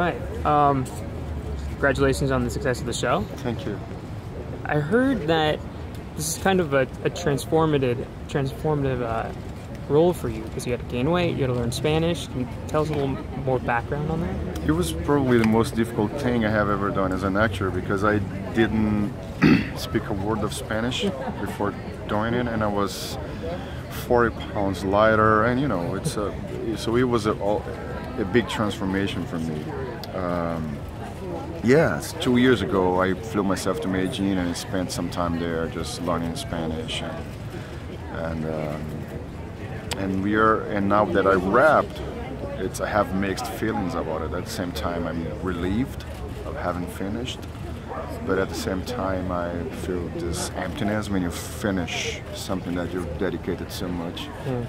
right. Um, congratulations on the success of the show. Thank you. I heard that this is kind of a, a transformative, transformative uh, role for you because you had to gain weight, you had to learn Spanish. Can you tell us a little more background on that? It was probably the most difficult thing I have ever done as an actor because I didn't speak a word of Spanish before doing it, and I was 40 pounds lighter, and you know, it's a so it was a, a big transformation for me. Um, Yes, two years ago I flew myself to Medellin and I spent some time there just learning Spanish and and um, and we are and now that I wrapped, it's I have mixed feelings about it. At the same time, I'm relieved of having finished, but at the same time, I feel this emptiness when you finish something that you've dedicated so much Yeah.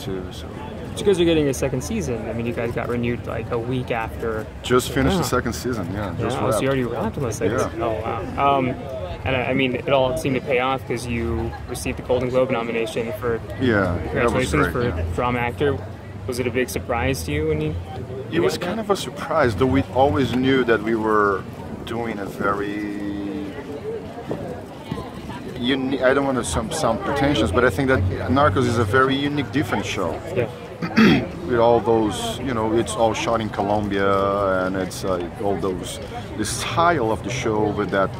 to. So But you guys are getting a second season. I mean, you guys got renewed like a week after. just finished the second season. Yeah, just oh, so you already wrapped on the second. Yeah. season. Oh wow. Um, and I, I mean, it all seemed to pay off because you received the Golden Globe nomination for. Yeah, Congratulations great. for yeah. drama actor. Was it a big surprise to you when you? It was kind of a surprise, though we always knew that we were doing a very unique. I don't want to sound, sound pretentious, but I think that Narcos is a very unique, different show. Yeah. With all those, you know, it's all shot in Colombia, and it's uh, all those, the style of the show with that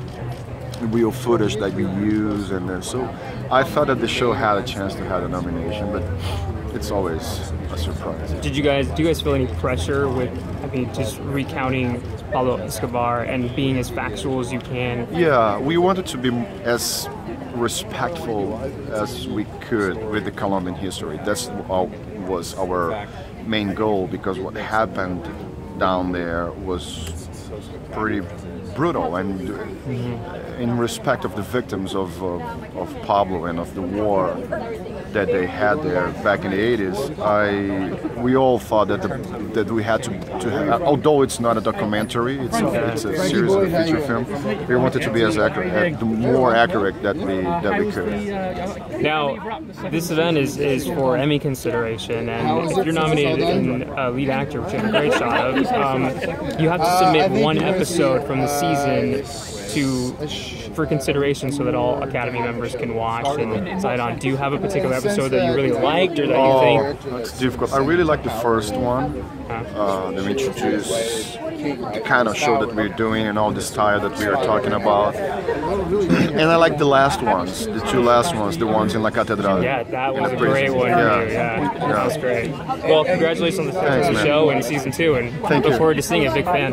real footage that we use, and uh, so I thought that the show had a chance to have a nomination, but it's always a surprise. Did you guys? Do you guys feel any pressure with? I mean, just recounting Pablo Escobar and being as factual as you can. Yeah, we wanted to be as respectful as we could with the Colombian history. That's was our main goal because what happened down there was pretty brutal and uh, in respect of the victims of, of, of Pablo and of the war that they had there back in the 80s, I we all thought that the, that we had to, to have, although it's not a documentary, it's a, it's a series of a feature film. We wanted to be as accurate, the more accurate that we that we could. Now, this event is, is for Emmy consideration, and if you're nominated in uh, lead actor, which you have a great shot of, um, you have to submit one episode from the season to for consideration so that all Academy members can watch and decide on. Do you have a particular episode that you really liked or that you Oh, think? it's difficult. I really like the first one. Uh, they introduce the kind of show that we're doing and all the style that we are talking about. And I like the last ones, the two last ones, the ones in La Catedral. Yeah, that was a great one. Yeah. Yeah, yeah, that was great. Well, congratulations on the of the show and season two, and Thank look you. forward to seeing it. Big fan.